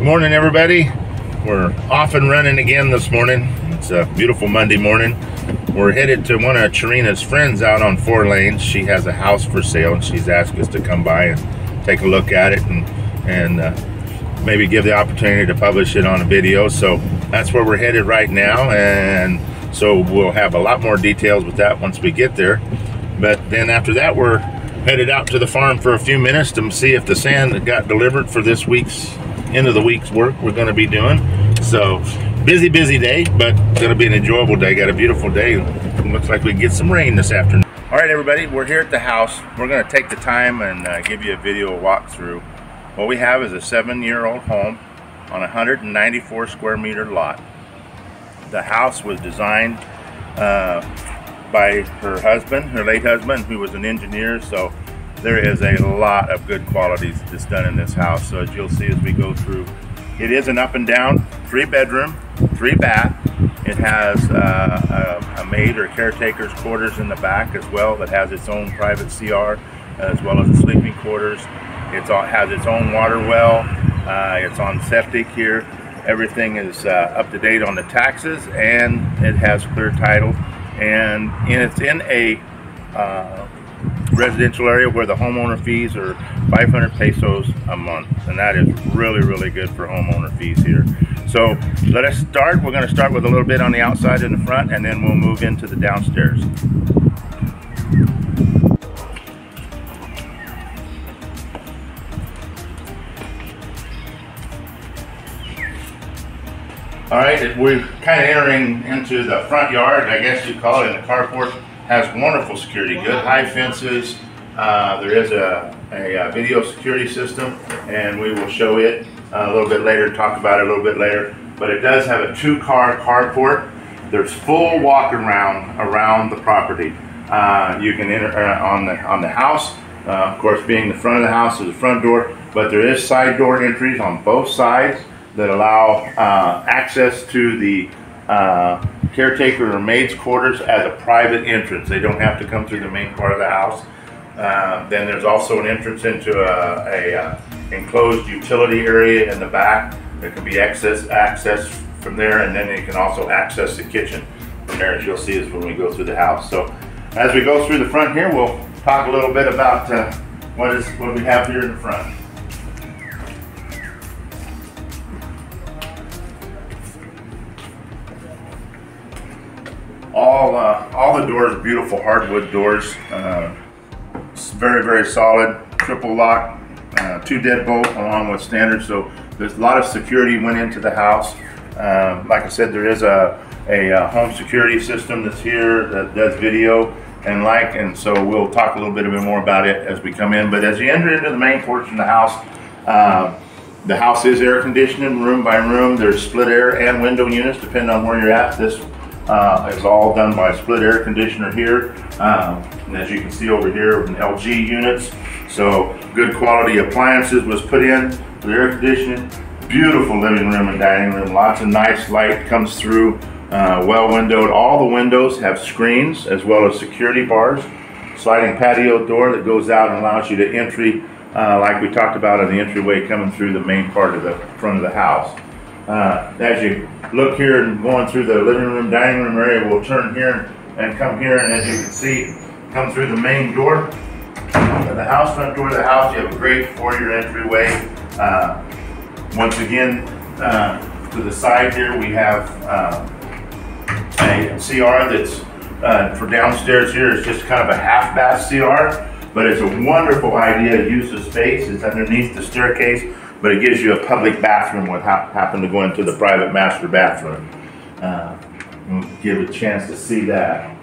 Good morning, everybody. We're off and running again this morning. It's a beautiful Monday morning. We're headed to one of Charina's friends out on four lanes. She has a house for sale, and she's asked us to come by and take a look at it and and uh, maybe give the opportunity to publish it on a video. So that's where we're headed right now, and so we'll have a lot more details with that once we get there. But then after that, we're headed out to the farm for a few minutes to see if the sand got delivered for this week's end of the week's work we're going to be doing. So busy, busy day, but going to be an enjoyable day. Got a beautiful day. Looks like we get some rain this afternoon. All right, everybody, we're here at the house. We're going to take the time and uh, give you a video walkthrough. What we have is a seven-year-old home on a 194 square meter lot. The house was designed uh, by her husband, her late husband, who was an engineer. So there is a lot of good qualities that's done in this house. So as you'll see as we go through, it is an up and down, three bedroom, three bath. It has uh, a, a, maid or caretaker's quarters in the back as well that has its own private CR as well as the sleeping quarters. It has its own water well. Uh, it's on septic here. Everything is uh, up to date on the taxes and it has clear title. And it's in a uh, residential area where the homeowner fees are 500 pesos a month and that is really really good for homeowner fees here. So let us start. We're going to start with a little bit on the outside and the front and then we'll move into the downstairs. All right we're kind of entering into the front yard i guess you call it in the carport has wonderful security, good high fences. Uh, there is a, a, a, video security system, and we will show it uh, a little bit later, talk about it a little bit later. But it does have a two-car carport. There's full walk around around the property. Uh, you can enter uh, on the on the house. Uh, of course, being the front of the house is the front door, but there is side door entries on both sides that allow uh, access to the caretaker or maid's quarters as a private entrance. They don't have to come through the main part of the house. Uh, then there's also an entrance into a, a, uh, enclosed utility area in the back. that can be access access from there, and then you can also access the kitchen from there, as you'll see as when we go through the house. So as we go through the front here, we'll talk a little bit about uh, what is what we have here in the front. All uh, all the doors beautiful hardwood doors uh, very very solid triple lock uh, two deadbolt along with standard so there's a lot of security went into the house um, like I said there is a, a, a, home security system that's here that does video and like and so we'll talk a little bit, more about it as we come in but as you enter into the main portion of the house uh, the house is air conditioned room by room. There's split air and window units depending on where you're at. This uh, is all done by split air conditioner here. Um, and as you can see over here, with LG units. So good quality appliances was put in for the air conditioning. Beautiful living room and dining room. Lots of nice light comes through. Uh, well windowed. All the windows have screens as well as security bars. Sliding patio door that goes out and allows you to entry uh, like we talked about on the entryway coming through the main part of the front of the house. Uh, as you look here and going through the living room, dining room area, we'll turn here and come here, and as you can see, come through the main door of the house, front door of the house. You have a great four-year entryway. Uh, once again, uh, to the side here, we have uh, a CR that's uh, for downstairs here. It's just kind of a half bath CR, but it's a wonderful idea to use the space. It's underneath the staircase but it gives you a public bathroom what ha happen to go into the private master bathroom. Uh, give a chance to see that.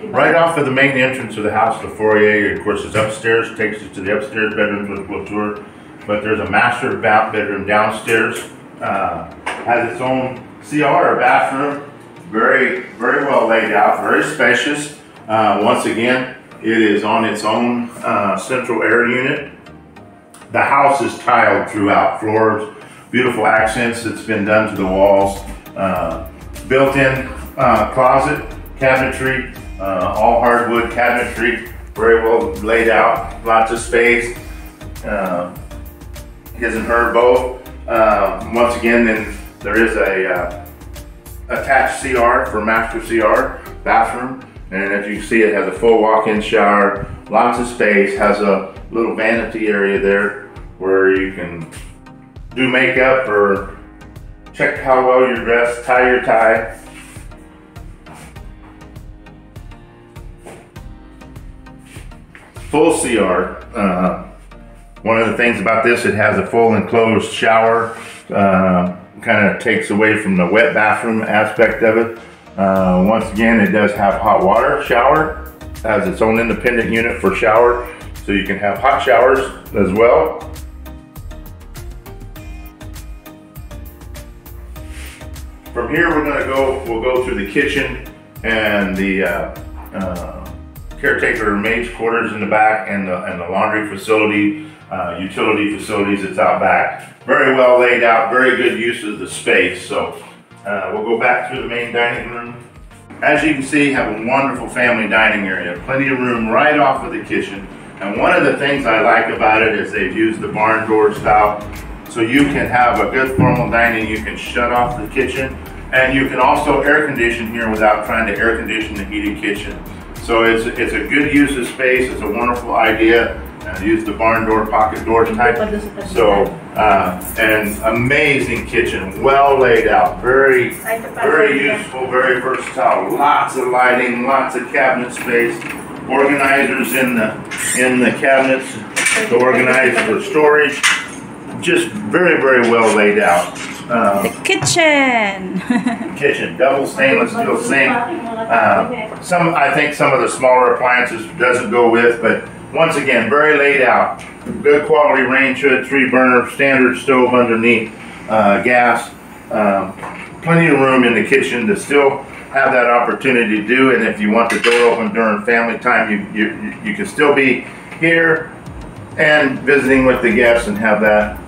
Right off of the main entrance of the house, the foyer, of course, is upstairs, takes you to the upstairs bedrooms with a tour. But there's a master bath bedroom downstairs, uh, has its own CR or bathroom, very, very well laid out, very spacious. Uh, once again, it is on its own uh, central air unit. The house is tiled throughout, floors, beautiful accents that's been done to the walls. Uh, Built-in uh, closet, cabinetry, uh, all hardwood cabinetry, very well laid out, lots of space. His and her both. Once again, then there is a attached CR for master CR bathroom. And as you can see, it has a full walk-in shower, lots of space, has a little vanity area there where you can do makeup or check how well you're dressed, tie your tie. Full CR. Uh, one of the things about this, it has a full enclosed shower. Uh, kind of takes away from the wet bathroom aspect of it. Uh, once again, it does have hot water shower, has its own independent unit for shower, so you can have hot showers as well. From here, we're gonna go, we'll go through the kitchen and the uh, uh, caretaker maid's quarters in the back and the, and the laundry facility, uh, utility facilities that's out back. Very well laid out, very good use of the space. So uh, we'll go back to the main dining room. As you can see, have a wonderful family dining area. Plenty of room right off of the kitchen. And one of the things I like about it is they've used the barn door style. So you can have a good formal dining, you can shut off the kitchen, and you can also air condition here without trying to air condition the heated kitchen. So it's, it's a good use of space, it's a wonderful idea. Uh, use the barn door, pocket door type. So, uh, an amazing kitchen, well laid out, very, very useful, very versatile. Lots of lighting, lots of cabinet space, organizers in the in the cabinets to organize for storage. Just very, very well laid out. Um, the kitchen. kitchen, double stainless steel sink. Uh, some, I think, some of the smaller appliances doesn't go with, but once again, very laid out. Good quality range hood, three burner, standard stove underneath, uh, gas. Um, plenty of room in the kitchen to still have that opportunity to do. And if you want the door open during family time, you, you, you can still be here and visiting with the guests and have that.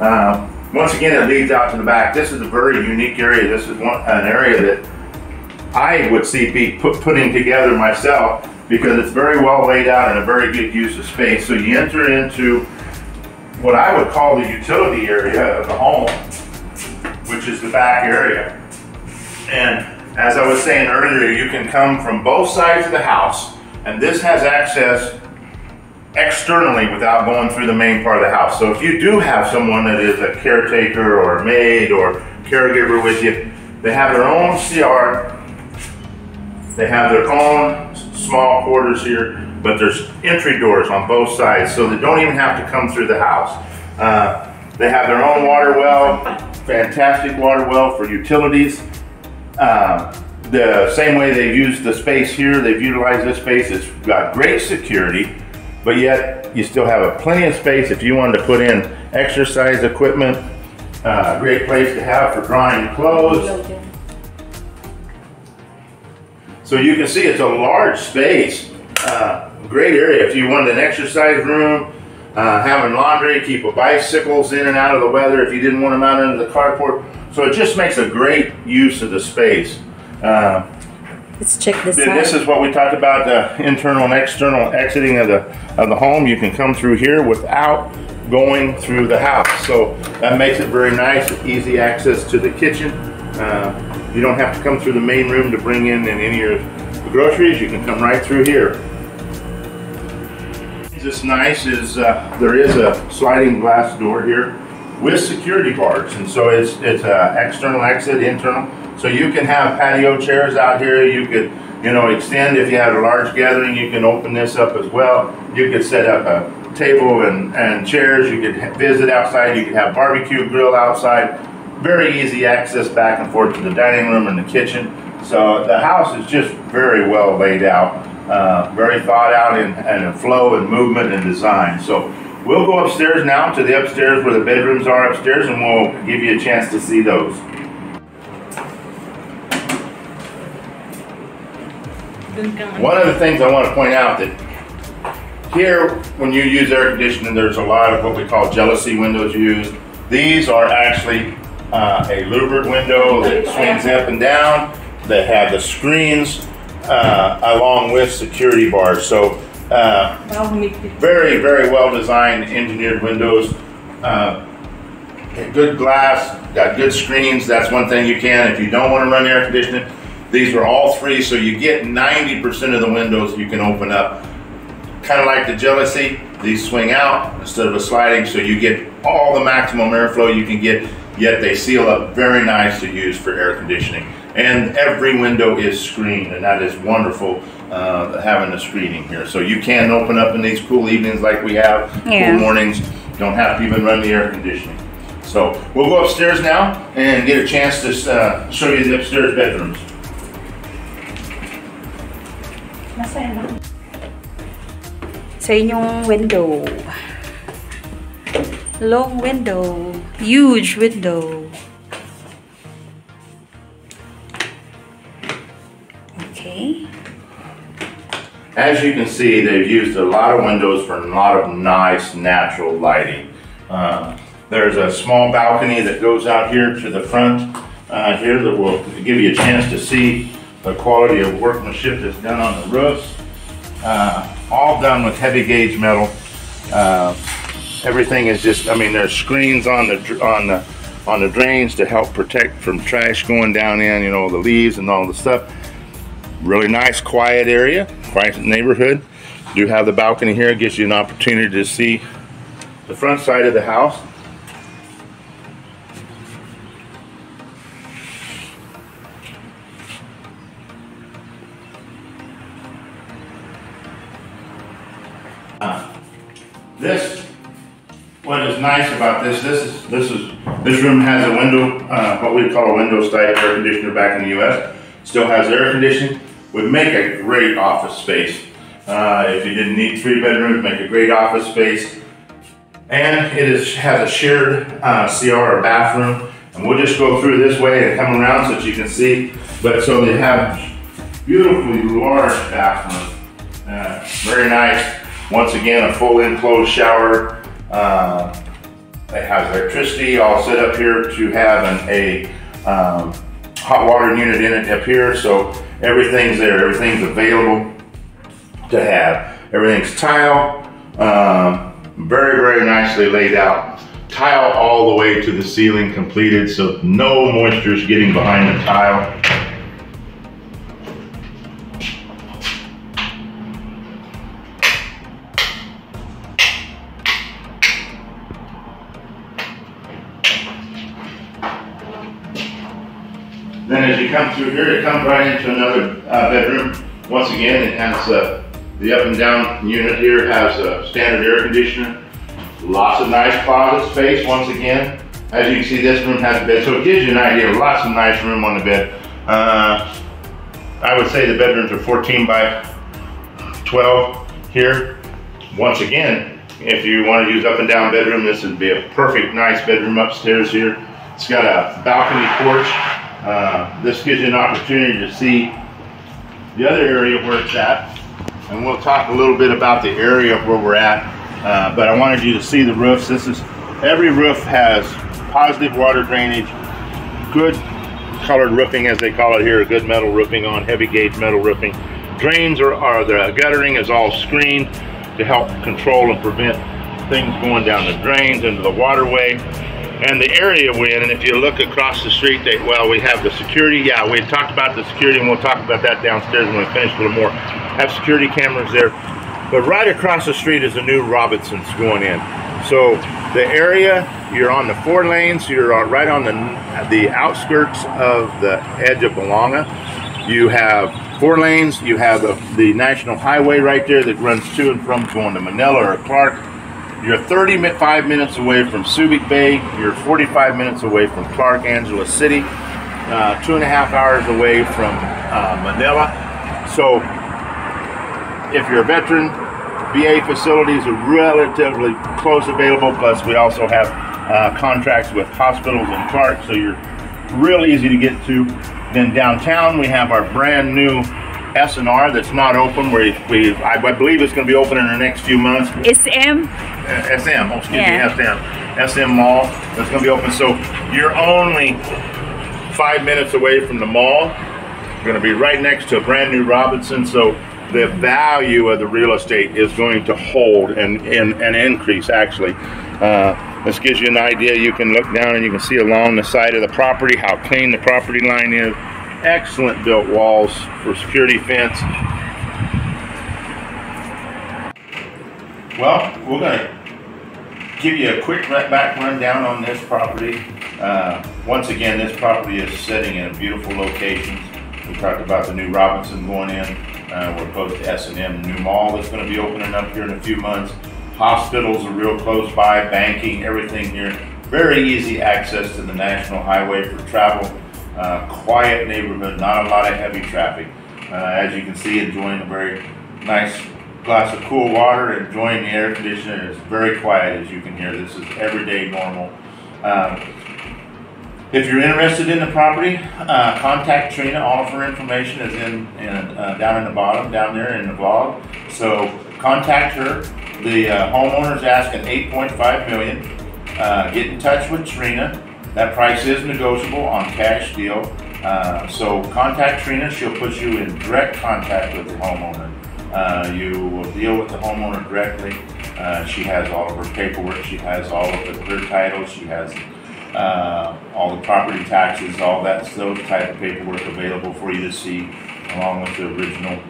Uh, once again, it leads out to the back. This is a very unique area. This is one, an area that I would see be put, putting together myself because it's very well laid out and a very good use of space. So you enter into what I would call the utility area of the home, which is the back area. And as I was saying earlier, you can come from both sides of the house, and this has access externally without going through the main part of the house. So if you do have someone that is a caretaker or a maid or caregiver with you, they have their own CR, they have their own small quarters here, but there's entry doors on both sides, so they don't even have to come through the house. Uh, they have their own water well, fantastic water well for utilities. Uh, the same way they've used the space here, they've utilized this space. It's got great security, but yet you still have a plenty of space if you wanted to put in exercise equipment. Uh, great place to have for drying clothes. So you can see it's a large space, uh, great area. If you wanted an exercise room, uh, having laundry, keep a bicycles in and out of the weather if you didn't want them out under the carport. So it just makes a great use of the space. Uh, Let's check this out. This is what we talked about, the internal and external exiting of the, of the home. You can come through here without going through the house. So that makes it very nice, easy access to the kitchen. Uh, you don't have to come through the main room to bring in any of your groceries. You can come right through here. What's nice is uh, there is a sliding glass door here with security bars. And so it's, it's a external exit, internal. So you can have patio chairs out here. You could, you know, extend if you had a large gathering, you can open this up as well. You could set up a table and, and chairs. You could visit outside. You could have barbecue grill outside very easy access back and forth to the dining room and the kitchen. So the house is just very well laid out, uh, very thought out in, in flow and movement and design. So we'll go upstairs now to the upstairs where the bedrooms are upstairs and we'll give you a chance to see those. One of the things I want to point out that here, when you use air conditioning, there's a lot of what we call jalousie windows used. These are actually uh, a louvered window that swings up and down. They have the screens uh, along with security bars. So Uh, very, very well designed, engineered windows. Uh, good glass, got good screens. That's one thing you can. If you don't want to run air conditioning, these are all three, so you get 90% of the windows you can open up. Kind of like the Jalousie, these swing out instead of a sliding, so you get all the maximum airflow you can get, yet they seal up very nice to use for air conditioning. And every window is screened, and that is wonderful uh, having the screening here. So you can open up in these cool evenings like we have, Yeah. cool mornings, don't have to even run the air conditioning. So we'll go upstairs now and get a chance to uh, show you the upstairs bedrooms. Masaya lang. Sa inyong window. Long window. Huge window. Okay. As you can see, they've used a lot of windows for a lot of nice natural lighting. Uh, there's a small balcony that goes out here to the front uh, here that will give you a chance to see the quality of workmanship that's done on the roofs. Uh, all done with heavy gauge metal. Uh, everything is just, I mean, there's screens on the on the on the drains to help protect from trash going down in, you know, the leaves and all the stuff. Really nice quiet area quiet neighborhood. Do have the balcony here gives you an opportunity to see the front side of the house. Uh, this what is nice about this this is this is this room has a window uh, what we call a window style air conditioner back in the us still has air conditioning would make a great office space. Uh, if you didn't need three bedrooms make a great office space. And it is has a shared uh, cr or bathroom. And we'll just go through this way and come around so that you can see. But so they have beautifully large bathroom uh, very nice. Once again a full enclosed shower uh, it has electricity all set up here to have an, a um, hot water unit in it up here, so everything's there, everything's available to have. Everything's tile, um, very, very nicely laid out. Tile all the way to the ceiling completed, so no moisture is getting behind the tile. Then as you come through here, it comes right into another uh, bedroom. Once again, it has uh, the up and down unit here has a standard air conditioner. Lots of nice closet space once again. As you can see, this room has a bed, so it gives you an idea. Of lots of nice room on the bed. Uh, I would say the bedrooms are 14 by 12 here. Once again, if you want to use up and down bedroom, this would be a perfect, nice bedroom upstairs here. It's got a balcony porch. Uh, this gives you an opportunity to see the other area where it's at. And we'll talk a little bit about the area where we're at. Uh, but I wanted you to see the roofs. This is, every roof has positive water drainage, good colored roofing as they call it here, good metal roofing on heavy gauge metal roofing. Drains are, are the guttering is all screened to help control and prevent things going down the drains into the waterway. And the area we're in, and if you look across the street, they, well, we have the security. Yeah, we talked about the security, and we'll talk about that downstairs when we finish a little more. Have security cameras there. But right across the street is a new Robinsons going in. So the area, you're on the four lanes, you're right on the, the outskirts of the edge of Balanga. You have four lanes, you have the national highway right there that runs to and from going to Manila or Clark. You're 35 minutes away from Subic Bay. You're 45 minutes away from Clark Angeles City. Uh, two and a half hours away from uh, Manila. So, if you're a veteran, VA facilities are relatively close available. Plus, we also have uh, contracts with hospitals in Clark, so you're real easy to get to. Then downtown, we have our brand new S&R that's not open. We, we I believe it's going to be open in the next few months. SM. Uh, SM, oh, excuse Yeah. me, SM, SM Mall. That's gonna be open. So you're only five minutes away from the mall. You're gonna be right next to a brand new Robinson. So the value of the real estate is going to hold and, and, and increase actually. Uh, this gives you an idea. You can look down and you can see along the side of the property how clean the property line is. Excellent built walls for security fence. Well, we're going to give you a quick back rundown on this property. Uh, once again, this property is sitting in a beautiful location. We talked about the new Robinson going in. Uh, we're close to S and M, new mall that's going to be opening up here in a few months. Hospitals are real close by, banking, everything here. Very easy access to the national highway for travel. Uh, quiet neighborhood, not a lot of heavy traffic. Uh, as you can see, enjoying a very nice glass of cool water, enjoying the air conditioner. It's very quiet, as you can hear. This is everyday normal. Um, if you're interested in the property, uh, contact Trina. All of her information is in, in uh, down in the bottom, down there in the blog. So contact her. The uh, homeowner's asking 8.5 million. Uh, get in touch with Trina. That price is negotiable on cash deal. Uh, so contact Trina. She'll put you in direct contact with the homeowner. Uh, you will deal with the homeowner directly. Uh, she has all of her paperwork. She has all of the clear titles. She has uh, all the property taxes, all that, those type of paperwork available for you to see, along with the original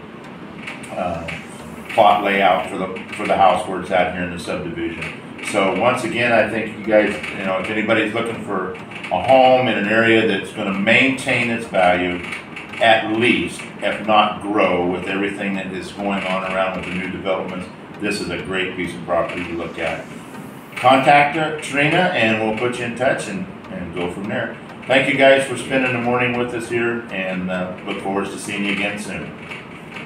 uh, plot layout for the, for the house where it's at here in the subdivision. So once again, I think you guys, you know, if anybody's looking for a home in an area that's gonna maintain its value, at least, if not grow with everything that is going on around with the new developments, this is a great piece of property to look at contact her, Trina, and we'll put you in touch and, and go from there. Thank you guys for spending the morning with us here, and uh, look forward to seeing you again soon.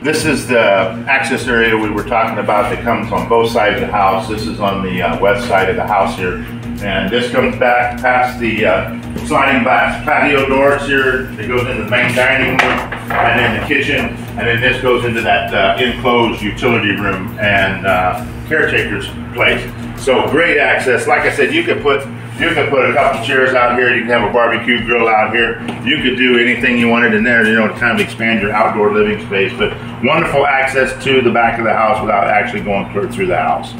This is the access area we were talking about that comes on both sides of the house. This is on the uh, west side of the house here. And this comes back past the uh, sliding glass patio doors here. It goes into the main dining room and then the kitchen. And then this goes into that uh, enclosed utility room and uh, caretaker's place. So great access. Like I said, you could put you could put a couple chairs out here. You can have a barbecue grill out here. You could do anything you wanted in there, you know, to kind of expand your outdoor living space. But wonderful access to the back of the house without actually going through the house.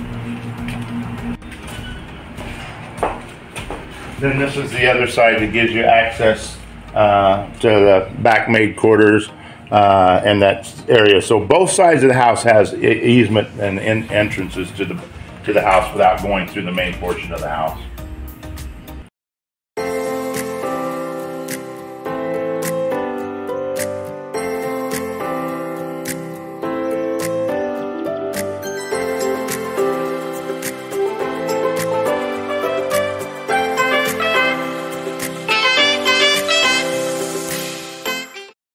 Then this is the other side that gives you access uh, to the back maid quarters uh, and that area. So both sides of the house has easement and en- entrances to the to the house without going through the main portion of the house.